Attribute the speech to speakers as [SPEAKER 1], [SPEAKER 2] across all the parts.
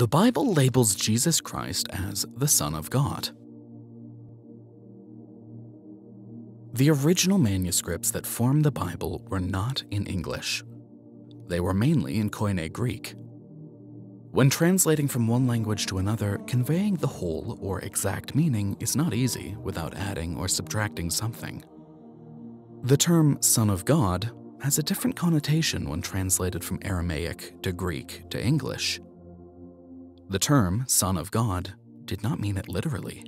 [SPEAKER 1] The Bible labels Jesus Christ as the Son of God. The original manuscripts that form the Bible were not in English. They were mainly in Koine Greek. When translating from one language to another, conveying the whole or exact meaning is not easy without adding or subtracting something. The term Son of God has a different connotation when translated from Aramaic to Greek to English. The term Son of God did not mean it literally.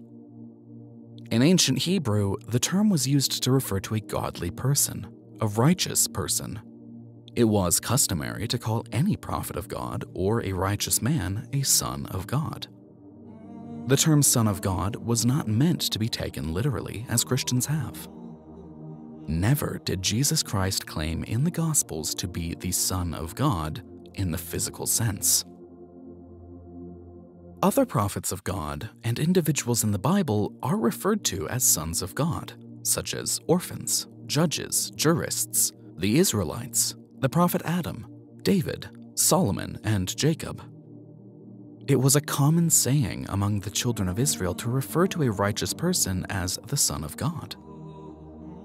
[SPEAKER 1] In ancient Hebrew, the term was used to refer to a godly person, a righteous person. It was customary to call any prophet of God or a righteous man a son of God. The term Son of God was not meant to be taken literally, as Christians have. Never did Jesus Christ claim in the Gospels to be the Son of God in the physical sense. Other prophets of God and individuals in the Bible are referred to as sons of God, such as orphans, judges, jurists, the Israelites, the prophet Adam, David, Solomon, and Jacob. It was a common saying among the children of Israel to refer to a righteous person as the Son of God.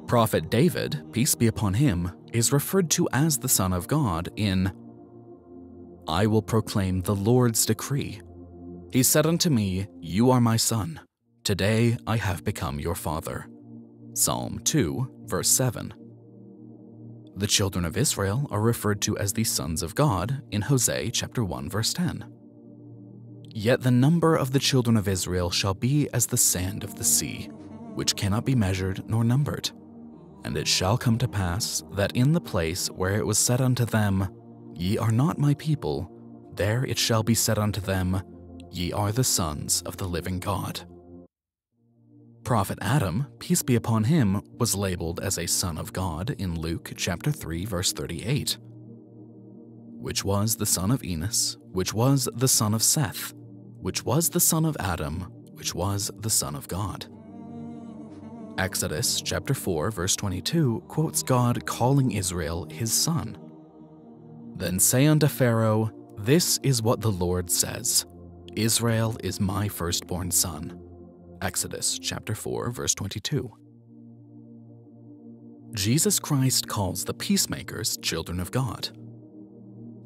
[SPEAKER 1] Prophet David, peace be upon him, is referred to as the Son of God in I will proclaim the Lord's decree. He said unto me, You are my son. Today I have become your father. Psalm 2, verse 7. The children of Israel are referred to as the sons of God in Hosea chapter 1 verse 10. Yet the number of the children of Israel shall be as the sand of the sea, which cannot be measured nor numbered. And it shall come to pass that in the place where it was said unto them, Ye are not my people, there it shall be said unto them, Ye are the sons of the living God. Prophet Adam, peace be upon him, was labeled as a son of God in Luke chapter 3 verse 38, which was the son of Enos, which was the son of Seth, which was the son of Adam, which was the son of God. Exodus chapter 4 verse 22 quotes God calling Israel his son. Then say unto Pharaoh, This is what the Lord says, Israel is my firstborn son. Exodus chapter 4 verse 22. Jesus Christ calls the peacemakers children of God.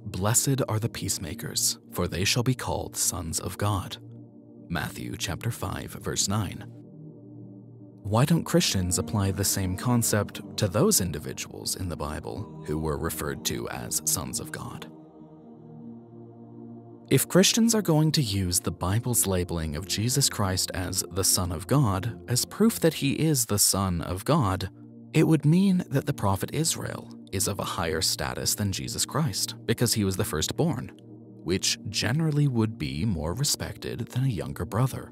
[SPEAKER 1] Blessed are the peacemakers, for they shall be called sons of God. Matthew chapter 5 verse 9. Why don't Christians apply the same concept to those individuals in the Bible who were referred to as sons of God? If Christians are going to use the Bible's labeling of Jesus Christ as the Son of God as proof that he is the Son of God, it would mean that the prophet Israel is of a higher status than Jesus Christ because he was the firstborn, which generally would be more respected than a younger brother.